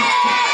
Viva!